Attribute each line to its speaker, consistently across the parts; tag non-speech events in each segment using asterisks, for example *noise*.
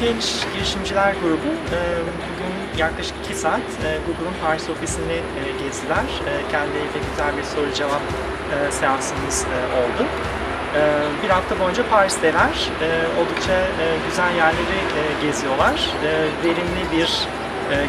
Speaker 1: Genç Girişimciler Grubu e, bugün yaklaşık 2 saat e, Google'un Paris ofisini e, gezdiler. Kendileriyle güzel bir soru cevap seansımız oldu. Bir hafta boyunca Paris'teler. Oldukça güzel yerleri geziyorlar. Verimli bir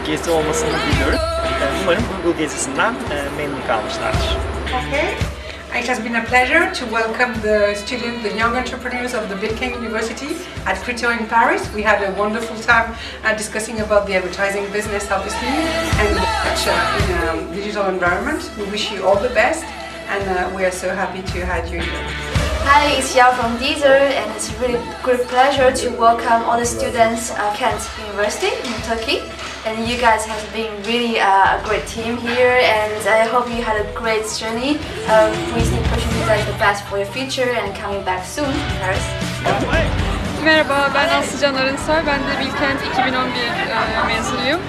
Speaker 1: gezi olmasını diliyoruz. E, Umarım Google gezisinden memnun kalmışlardır.
Speaker 2: Okay. It has been a pleasure to welcome the students, the young entrepreneurs of the Bilkent University at Crypto in Paris. We had a wonderful time uh, discussing about the advertising business, obviously, and uh, in a digital environment. We wish you all the best, and uh, we are so happy to have you here.
Speaker 3: Hi, it's Yao from Deezer, and it's a really great pleasure to welcome all the students at Kent University in Turkey. And you guys have been really uh, a great team here, and I hope you had a great journey. Um, we wishing you guys the best for your future and coming back soon Paris.
Speaker 4: Merhaba, ben Aslı Can Arınsoy. Ben de Bilkent 2011 e, mezunuyum.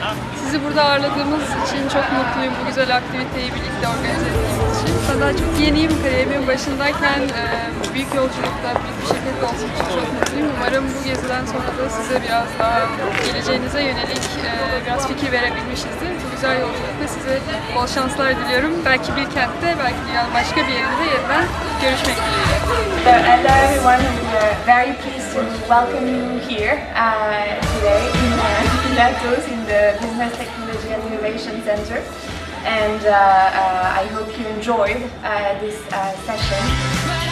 Speaker 4: Sizi burada ağırladığımız için çok mutluyum bu güzel aktiviteyi birlikte organize ettiğimiz için. Daha çok yeniyim, kariyerimin başındayken e, büyük yolculukta, büyük bir şirkette olsun için çok mutluyum. Umarım bu geziden sonra da size biraz daha geleceğinize yönelik e, biraz fikir verebilmişizdir. Bu güzel yolculukta size bol şanslar diliyorum. Belki Bilkent'te, belki başka bir yerinde yeniden görüşmek dileğiyle.
Speaker 5: Very pleased to welcome you here uh, today in, uh, *laughs* in the Business Technology and Innovation Center. And uh, uh, I hope you enjoyed uh, this uh, session.